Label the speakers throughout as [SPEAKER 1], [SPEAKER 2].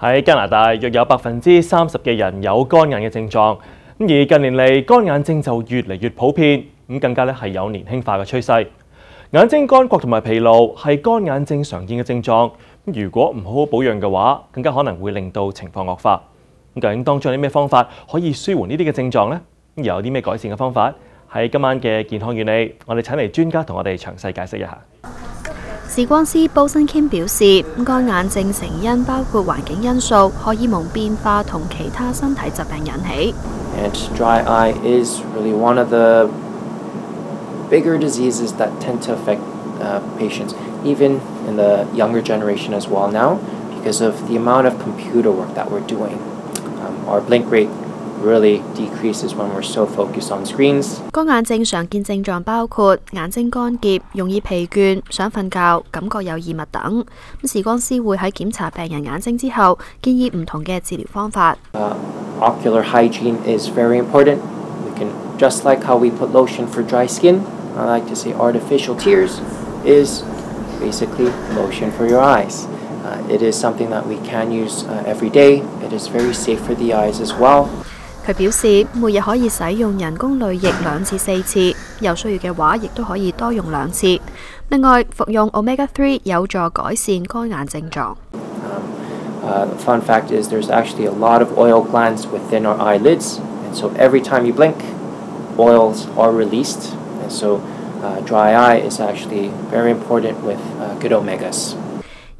[SPEAKER 1] 喺加拿大，約有百分之三十嘅人有乾眼嘅症狀，咁而近年嚟乾眼症就越嚟越普遍，咁更加咧係有年輕化嘅趨勢。眼睛乾涸同埋疲勞係乾眼症常見嘅症狀，如果唔好好保養嘅話，更加可能會令到情況惡化。咁究竟當中有啲咩方法可以舒緩呢啲嘅症狀呢？又有啲咩改善嘅方法？喺今晚嘅健康原理，我哋請嚟專家同我哋詳細解釋一下。
[SPEAKER 2] 視光師布辛堅表示，乾眼症成因包括環境因素、荷爾蒙變化同其他身體疾病引起。
[SPEAKER 3] And dry eye is really one of the bigger diseases that tend to affect uh, patients, even in the younger generation as well now, because of the amount of computer work that we're doing. Um, our blink rate really decreases when we're so focused on screens.
[SPEAKER 2] 干眼症常见症状包括眼睛干涩、容易疲倦、想瞓觉、感觉有异物等。咁视光师会喺检查病人眼睛之后，建议唔同嘅治疗方法。
[SPEAKER 3] Uh, ocular hygiene is very important. We can, just like how we put lotion for dry skin, I like to say artificial tears is basically lotion for your eyes. Uh, it is something that we can use uh, every day. It is very safe for the eyes as well.
[SPEAKER 2] 佢表示，每日可以使用人工淚液兩至四次，有需要嘅話，亦都可以多用兩次。另外，服用 omega three 有助改善乾眼症狀。
[SPEAKER 3] Uh, fun fact is there's actually a lot of oil glands within our eyelids, and so every time you blink, oils are released, and so uh, dry eye is actually very important with uh, good omegas.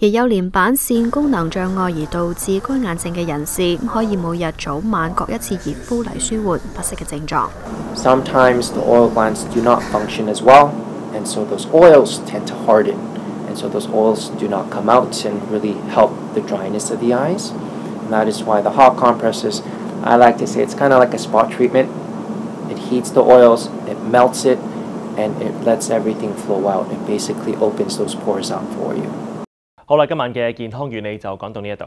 [SPEAKER 2] 而有瞼板腺功能障礙而導致乾眼症嘅人士，可以每日早晚各一次熱敷嚟舒緩不適嘅症狀。
[SPEAKER 3] Sometimes the oil glands do not function as well, and so those oils tend to harden, and so those oils do not come out and really help the dryness of the eyes. And that is why the hot compresses, I like to say, it's kind of like a spot treatment. It heats the oils, it melts it, and it lets everything flow out. It basically opens those pores out for you.
[SPEAKER 1] 好啦，今晚嘅健康原理就講到呢一度。